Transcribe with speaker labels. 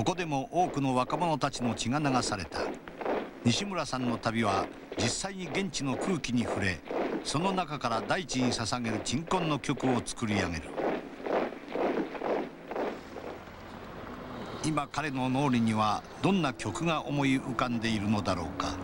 Speaker 1: ここでも多くの若者たちの血が流された西村さんの旅は実際に現地の空気に触れその中から大地に捧げる鎮魂の曲を作り上げる今彼の脳裏にはどんな曲が思い浮かんでいるのだろうか。